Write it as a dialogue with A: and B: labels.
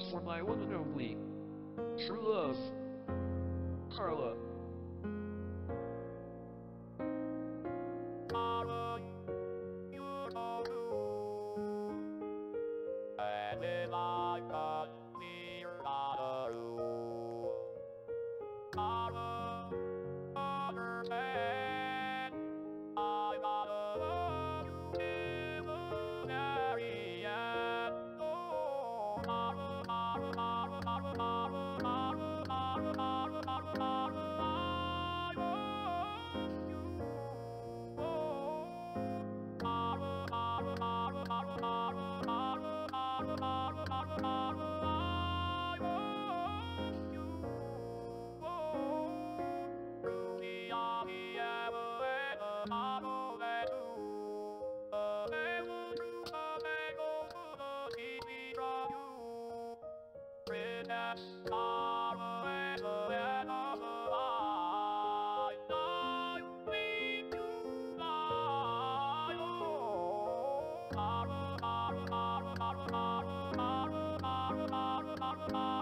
A: It's for my one and only. True love, Carla.
B: And if I got Bye.